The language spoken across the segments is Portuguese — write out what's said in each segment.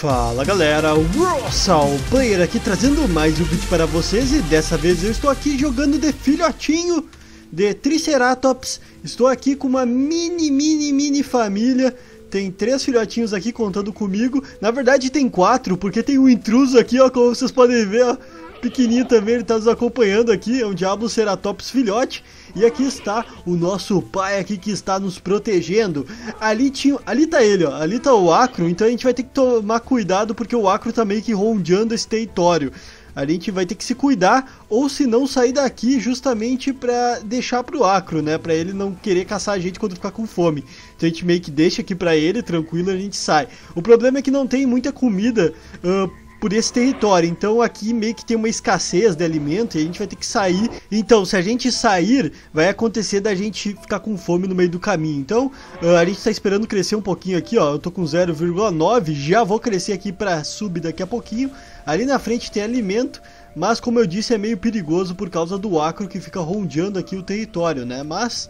Fala galera, Russell Player aqui trazendo mais um vídeo para vocês e dessa vez eu estou aqui jogando de filhotinho de Triceratops. Estou aqui com uma mini, mini, mini família. Tem três filhotinhos aqui contando comigo. Na verdade tem quatro, porque tem um intruso aqui, ó, como vocês podem ver, ó Pequenininho também, ele está nos acompanhando aqui, é um Diabloceratops filhote e aqui está o nosso pai aqui que está nos protegendo. Ali tinha, ali tá ele, ó. Ali tá o Acro, então a gente vai ter que tomar cuidado porque o Acro tá meio que rondeando esse território. A gente vai ter que se cuidar ou se não sair daqui justamente para deixar pro Acro, né? Para ele não querer caçar a gente quando ficar com fome. Então a gente meio que deixa aqui para ele, tranquilo, a gente sai. O problema é que não tem muita comida uh, por esse território. Então aqui meio que tem uma escassez de alimento e a gente vai ter que sair. Então, se a gente sair, vai acontecer da gente ficar com fome no meio do caminho. Então, uh, a gente está esperando crescer um pouquinho aqui, ó. Eu tô com 0,9, já vou crescer aqui para sub daqui a pouquinho. Ali na frente tem alimento, mas como eu disse, é meio perigoso por causa do acro que fica rondeando aqui o território, né? Mas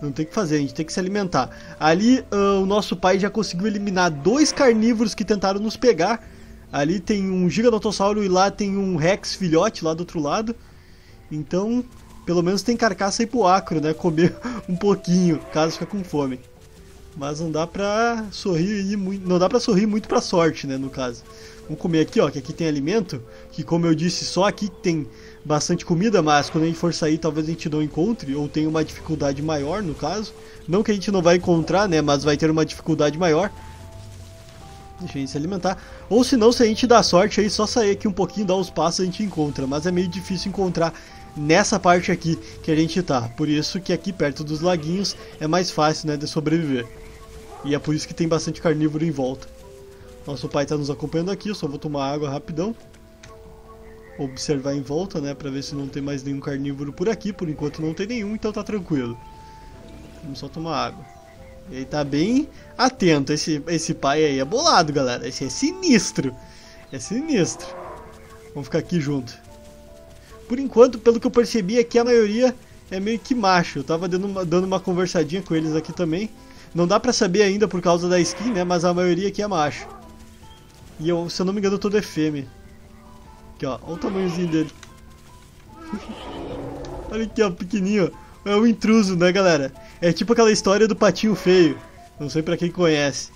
não tem que fazer, a gente tem que se alimentar. Ali uh, o nosso pai já conseguiu eliminar dois carnívoros que tentaram nos pegar. Ali tem um Giganotossauro e lá tem um Rex filhote lá do outro lado. Então, pelo menos tem carcaça aí pro acro, né? Comer um pouquinho, caso fique com fome. Mas não dá pra sorrir muito, não dá pra sorrir muito pra sorte, né, no caso. Vamos comer aqui, ó, que aqui tem alimento, que como eu disse, só aqui tem bastante comida, mas quando a gente for sair talvez a gente não encontre, ou tenha uma dificuldade maior no caso. Não que a gente não vai encontrar, né, mas vai ter uma dificuldade maior. Deixa a gente se alimentar. Ou se não, se a gente dá sorte aí, só sair aqui um pouquinho, dar uns passos, a gente encontra. Mas é meio difícil encontrar nessa parte aqui que a gente tá. Por isso que aqui perto dos laguinhos é mais fácil, né, de sobreviver. E é por isso que tem bastante carnívoro em volta. Nosso pai tá nos acompanhando aqui, eu só vou tomar água rapidão. Observar em volta, né, pra ver se não tem mais nenhum carnívoro por aqui. Por enquanto não tem nenhum, então tá tranquilo. Vamos só tomar água. Ele tá bem atento. Esse, esse pai aí é bolado, galera. Esse é sinistro. É sinistro. Vamos ficar aqui junto. Por enquanto, pelo que eu percebi aqui, a maioria é meio que macho. Eu tava dando uma, dando uma conversadinha com eles aqui também. Não dá pra saber ainda por causa da skin, né? Mas a maioria aqui é macho. E eu, se eu não me engano, todo é fêmea. Aqui, ó. Olha o tamanhozinho dele. Olha aqui, ó, pequenininho. É um intruso, né, galera? É tipo aquela história do patinho feio. Não sei pra quem conhece.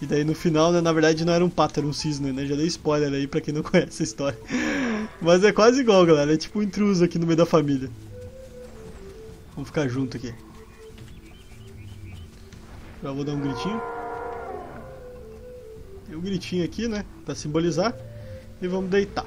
E daí no final, né, na verdade não era um pato, era um cisne, né? Já dei spoiler aí pra quem não conhece a história. Mas é quase igual, galera. É tipo um intruso aqui no meio da família. Vamos ficar junto aqui. Já vou dar um gritinho. Tem um gritinho aqui, né? Pra simbolizar. E vamos deitar.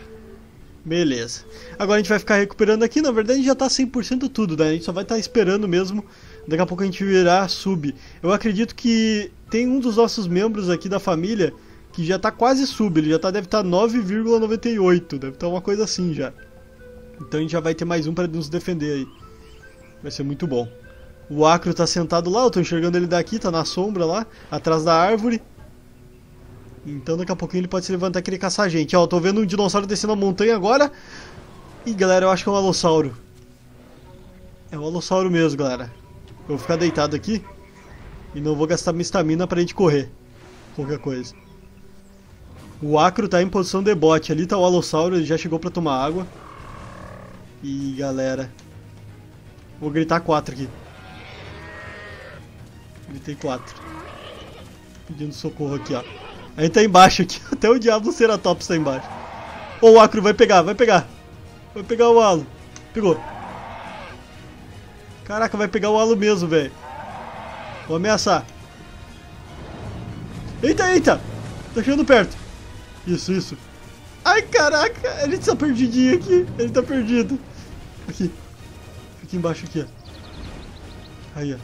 Beleza. Agora a gente vai ficar recuperando aqui. Na verdade já tá 100% tudo, né? A gente só vai estar tá esperando mesmo Daqui a pouco a gente virar sub. Eu acredito que tem um dos nossos membros aqui da família que já tá quase sub. Ele já tá, deve estar tá 9,98. Deve estar tá uma coisa assim já. Então a gente já vai ter mais um para nos defender aí. Vai ser muito bom. O Acro tá sentado lá, eu tô enxergando ele daqui, tá na sombra lá, atrás da árvore. Então daqui a pouquinho ele pode se levantar e querer caçar a gente. Ó, tô vendo um dinossauro descendo a montanha agora. E galera, eu acho que é um alossauro. É um alossauro mesmo, galera. Eu vou ficar deitado aqui e não vou gastar minha estamina pra gente correr. Qualquer coisa. O Acro tá em posição de bote. Ali tá o Alossauro, ele já chegou pra tomar água. E galera. Vou gritar 4 aqui. Gritei 4. Pedindo socorro aqui, ó. A gente tá embaixo aqui. Até o Diablo Ceratops tá embaixo. Ô, o Acro vai pegar, vai pegar. Vai pegar o Alo. Pegou. Caraca, vai pegar o halo mesmo, velho. Vou ameaçar. Eita, eita! Tá chegando perto. Isso, isso. Ai, caraca! Ele tá perdidinho aqui. Ele tá perdido. Aqui. Aqui embaixo, aqui, ó. Aí, ó.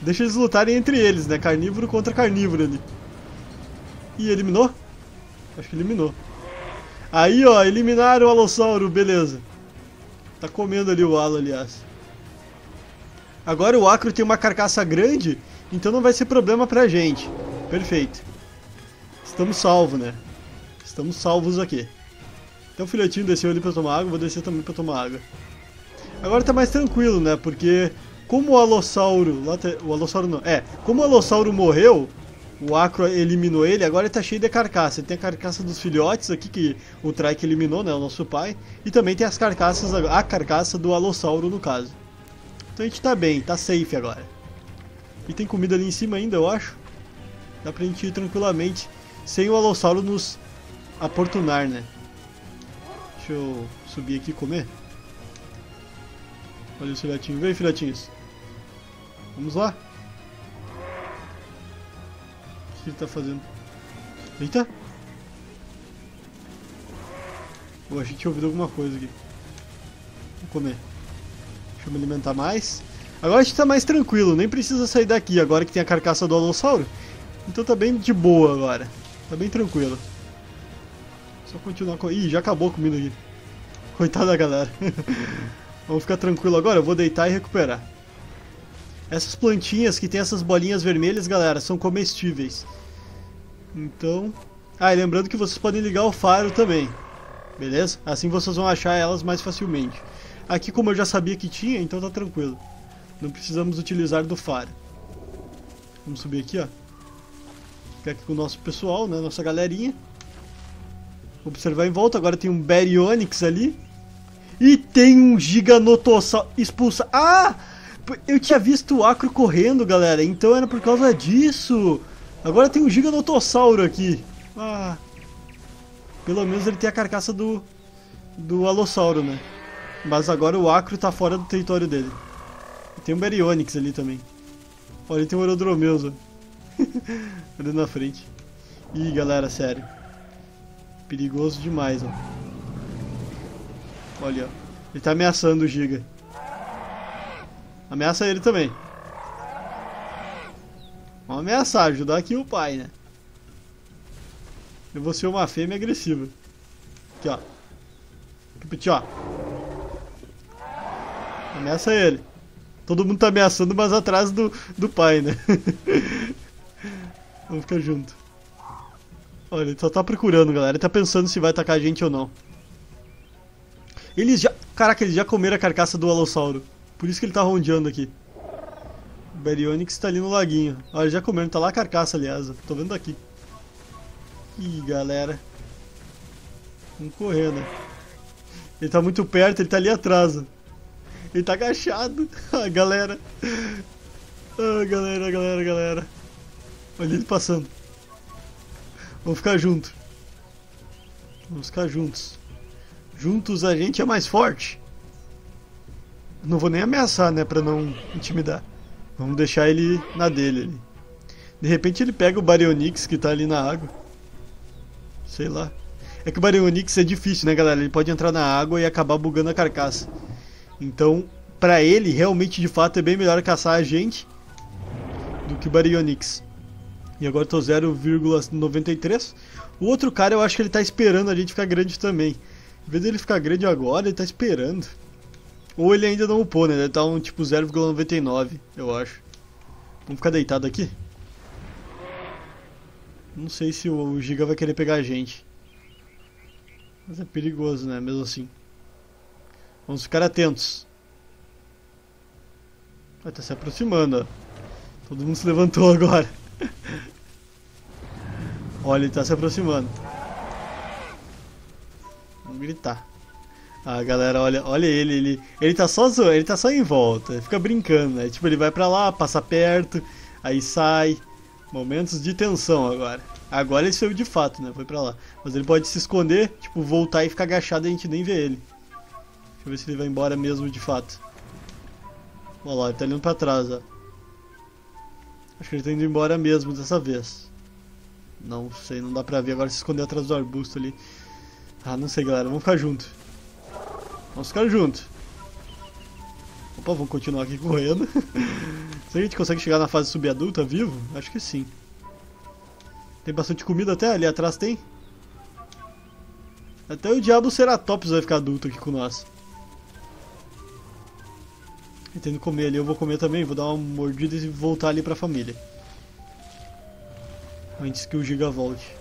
Deixa eles lutarem entre eles, né? Carnívoro contra carnívoro ali. Ih, eliminou? Acho que eliminou. Aí, ó, eliminaram o Alossauro, beleza. Tá comendo ali o Halo, aliás. Agora o Acro tem uma carcaça grande, então não vai ser problema pra gente. Perfeito. Estamos salvos, né? Estamos salvos aqui. Então o filhotinho desceu ali pra tomar água, vou descer também pra tomar água. Agora tá mais tranquilo, né? Porque como o Alossauro... Te... O Alossauro não... É, como o Alossauro morreu, O Acro eliminou ele, agora ele tá cheio de carcaça. Ele tem a carcaça dos filhotes aqui, que o Trike eliminou, né? O nosso pai. E também tem as carcaças, a carcaça do Alossauro, no caso. Então a gente tá bem, tá safe agora. E tem comida ali em cima ainda, eu acho. Dá pra gente ir tranquilamente, sem o Alossauro nos aportunar, né? Deixa eu subir aqui e comer. Olha o filhotinho. Vem, filhotinhos. Vamos lá. Que ele tá fazendo? Eita! Pô, a gente tinha ouvido alguma coisa aqui. Vou comer. Deixa eu me alimentar mais. Agora a gente tá mais tranquilo, nem precisa sair daqui, agora que tem a carcaça do alossauro. Então tá bem de boa agora. Tá bem tranquilo. Só continuar com... Ih, já acabou a comida aqui. Coitada da galera. Vamos ficar tranquilo agora, eu vou deitar e recuperar. Essas plantinhas que tem essas bolinhas vermelhas, galera, são comestíveis. Então... Ah, e lembrando que vocês podem ligar o faro também. Beleza? Assim vocês vão achar elas mais facilmente. Aqui, como eu já sabia que tinha, então tá tranquilo. Não precisamos utilizar do faro. Vamos subir aqui, ó. Ficar aqui com o nosso pessoal, né? Nossa galerinha. Observar em volta. Agora tem um Baryonyx ali. E tem um Giganotossauro. Expulsa. Ah! Eu tinha visto o Acro correndo, galera. Então era por causa disso. Agora tem um Giganotossauro aqui. Ah. Pelo menos ele tem a carcaça do. Do Alossauro, né? Mas agora o Acro tá fora do território dele. Tem um Baryonyx ali também. Olha, tem um Aerodromeus, ali na frente. Ih, galera, sério. Perigoso demais, ó. Olha, ó. Ele tá ameaçando o Giga. Ameaça ele também. Vamos ameaçar, ajudar aqui o pai, né? Eu vou ser uma fêmea agressiva. Aqui, ó. Aqui, ó. Ameaça ele. Todo mundo tá ameaçando, mas atrás do, do pai, né? Vamos ficar junto. Olha, ele só tá procurando, galera. Ele tá pensando se vai atacar a gente ou não. Eles já... Caraca, eles já comeram a carcaça do Alossauro. Por isso que ele tá rondeando aqui. O Baryonyx tá ali no laguinho. Olha, já comeram. Tá lá a carcaça, aliás. Tô vendo daqui. Ih, galera. Vamos correr, né? Ele tá muito perto, ele tá ali atrás. Ele tá agachado. Ah, galera. Ah, galera, galera, galera. Olha ele passando. Vamos ficar junto. Vamos ficar juntos. Juntos a gente é mais forte. Não vou nem ameaçar, né, pra não intimidar. Vamos deixar ele na dele ali. De repente ele pega o Baryonyx que tá ali na água. Sei lá. É que o Baryonyx é difícil, né, galera? Ele pode entrar na água e acabar bugando a carcaça. Então, pra ele, realmente, de fato, é bem melhor caçar a gente do que o Baryonyx. E agora tô 0,93. O outro cara, eu acho que ele tá esperando a gente ficar grande também. Em vez dele ficar grande agora, ele tá esperando. Ou ele ainda não upou, né? Ele tá um tipo 0,99, eu acho. Vamos ficar deitado aqui? Não sei se o Giga vai querer pegar a gente. Mas é perigoso, né? Mesmo assim. Vamos ficar atentos. Vai tá se aproximando, ó. Todo mundo se levantou agora. Olha, ele tá se aproximando. Vamos gritar. Ah, galera, olha, olha ele, ele, ele tá só ele tá só em volta, fica brincando, né? Tipo, ele vai pra lá, passa perto, aí sai. Momentos de tensão agora. Agora ele saiu de fato, né? Foi pra lá. Mas ele pode se esconder, tipo, voltar e ficar agachado e a gente nem vê ele. Deixa eu ver se ele vai embora mesmo de fato. Olha lá, ele tá indo pra trás, ó. Acho que ele tá indo embora mesmo dessa vez. Não sei, não dá pra ver. Agora se esconder atrás do arbusto ali. Ah, não sei, galera. Vamos ficar junto. Vamos ficar junto. Opa, vamos continuar aqui correndo. Será que a gente consegue chegar na fase subadulta vivo? Acho que sim. Tem bastante comida até, ali atrás tem. Até o diabo Ceratops vai ficar adulto aqui com nós. Ele tendo comer ali, eu vou comer também, vou dar uma mordida e voltar ali pra família. Antes que o Giga volte.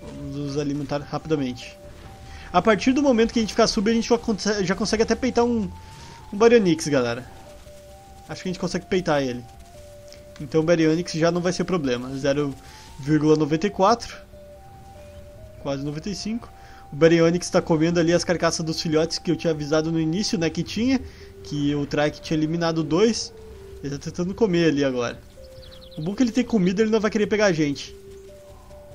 Vamos nos alimentar rapidamente. A partir do momento que a gente ficar sub, a gente já consegue, até peitar um, um Baryonyx, galera. Acho que a gente consegue peitar ele. Então o Baryonyx já não vai ser problema. 0,94. Quase 95. O Baryonyx está comendo ali as carcaças dos filhotes que eu tinha avisado no início, né, que tinha. Que o Trike tinha eliminado dois. Ele tá tentando comer ali agora. O bom é que ele tem comida, ele não vai querer pegar a gente.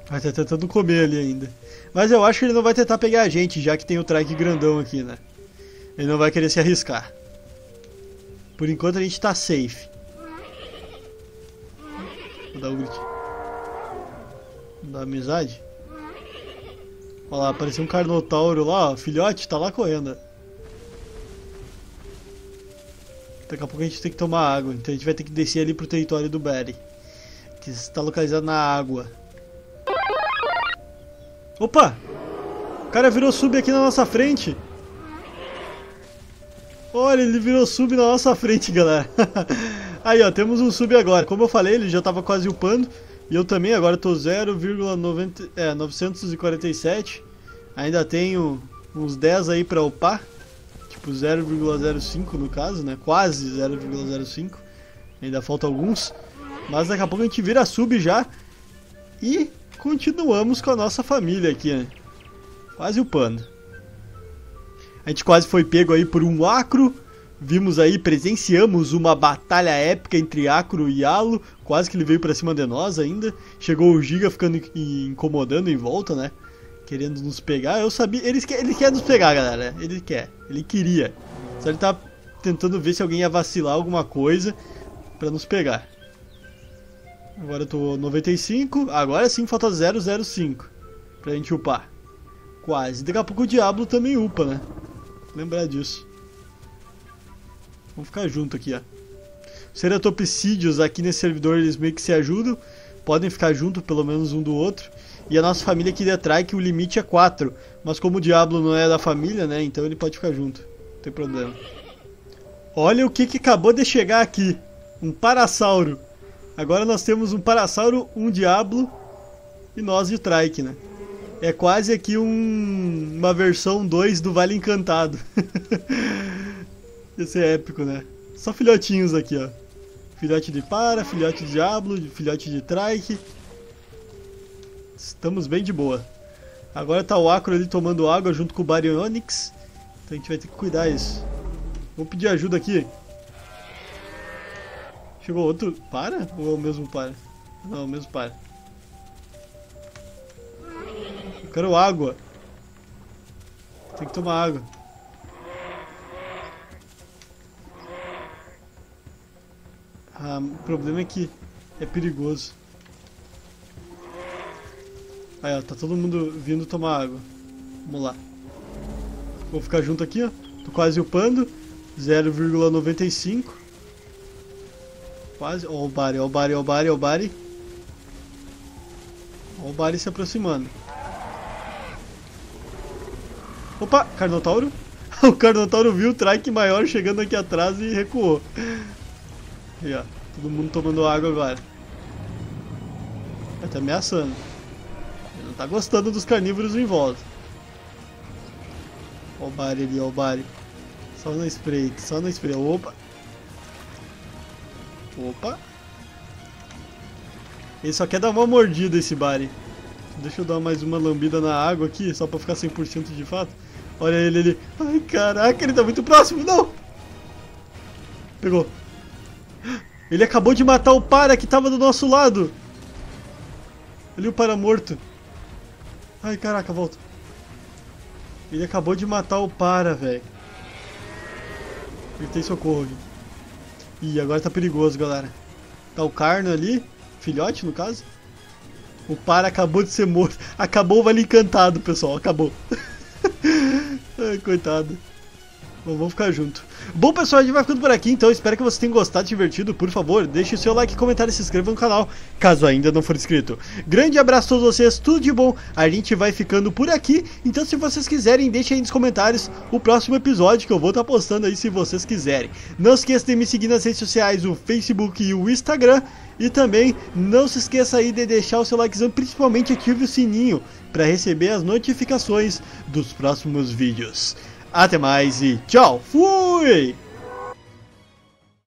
Vai estar tá tentando comer ali ainda. Mas eu acho que ele não vai tentar pegar a gente, já que tem o trike grandão aqui, né? Ele não vai querer se arriscar. Por enquanto a gente tá safe. Vou dar um grito. Dar amizade. Olha lá, apareceu um carnotauro lá, ó. Filhote, tá lá correndo. Daqui a pouco a gente tem que tomar água, então a gente vai ter que descer ali pro território do Barry. Que está localizado na água. Opa! O cara virou sub aqui na nossa frente. Olha, ele virou sub na nossa frente, galera. Aí, ó, temos um sub agora. Como eu falei, ele já tava quase upando. E eu também, agora tô 0,947. É, 947. Ainda tenho uns 10 aí pra upar. Tipo 0,05 no caso, né? Quase 0,05. Ainda falta alguns. Mas daqui a pouco a gente vira sub já. E continuamos com a nossa família aqui, né? Quase upando. A gente quase foi pego aí por um acro. Vimos aí, presenciamos uma batalha épica entre Acro e Alo. Quase que ele veio pra cima de nós ainda. Chegou o Giga ficando incomodando em volta, né? Querendo nos pegar. Eu sabia. Ele quer, ele quer nos pegar, galera. Ele quer. Ele queria. Só ele tá tentando ver se alguém ia vacilar alguma coisa pra nos pegar. Agora eu tô 95. Agora sim falta 005 pra gente upar. Quase. Daqui a pouco o Diablo também upa, né? Lembrar disso. Vamos ficar junto aqui, ó. Os ceratopsídeos aqui nesse servidor, eles meio que se ajudam. Podem ficar junto, pelo menos um do outro. E a nossa família aqui de que o limite é 4. Mas como o Diablo não é da família, né? Então ele pode ficar junto. Não tem problema. Olha o que, que acabou de chegar aqui. Um Parasauro. Agora nós temos um Parasauro, um Diablo e nós de Trike, né? É quase aqui um, uma versão 2 do Vale Encantado. Esse é épico, né? Só filhotinhos aqui, ó. Filhote de Para, filhote de Diablo, filhote de Trike. Estamos bem de boa. Agora tá o Acro ali tomando água junto com o Baryonyx. Então a gente vai ter que cuidar isso. Vou pedir ajuda aqui. Chegou outro. Para? Ou é o mesmo para? Não, é o mesmo para. Eu quero água. Tem que tomar água. Ah, o problema é que é perigoso. Aí, ó, tá todo mundo vindo tomar água. Vamos lá. Vou ficar junto aqui, ó. Tô quase upando. 0,95. Quase. Ó o Bari, ó o Bari, ó o Bari, ó o Bari. Ó o Bari se aproximando. Opa, Carnotauro. o Carnotauro viu o trike maior chegando aqui atrás e recuou. Aí, ó. Todo mundo tomando água agora. Ele tá ameaçando. Ele não tá gostando dos carnívoros em volta. Ó o Bari ali, ó o Bari. Só no spray, só no spray. Opa! Opa. Ele só quer dar uma mordida esse Bari. Deixa eu dar mais uma lambida na água aqui, só pra ficar 100% de fato. Olha ele ali. Ai, caraca, ele tá muito próximo. Não! Pegou. Ele acabou de matar o Para que tava do nosso lado. Ali o Para morto. Ai, caraca, volta. Ele acabou de matar o Para, velho. Ele tem socorro. Ih, agora tá perigoso, galera. Tá o Carno ali, filhote no caso. O Para acabou de ser morto. Acabou o Vale Encantado, pessoal. Acabou. Ai, coitado. Vamos ficar junto. Bom, pessoal, a gente vai ficando por aqui, então espero que vocês tenham gostado, divertido. Por favor, deixe o seu like, comentário e se inscreva no canal, caso ainda não for inscrito. Grande abraço a todos vocês, tudo de bom. A gente vai ficando por aqui, então se vocês quiserem, deixem aí nos comentários o próximo episódio que eu vou estar tá postando aí se vocês quiserem. Não esqueça de me seguir nas redes sociais, o Facebook e o Instagram. E também não se esqueça aí de deixar o seu likezão, principalmente ative o sininho para receber as notificações dos próximos vídeos. Até mais e tchau, fui!